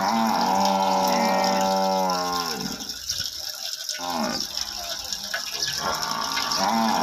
아. 아. 아.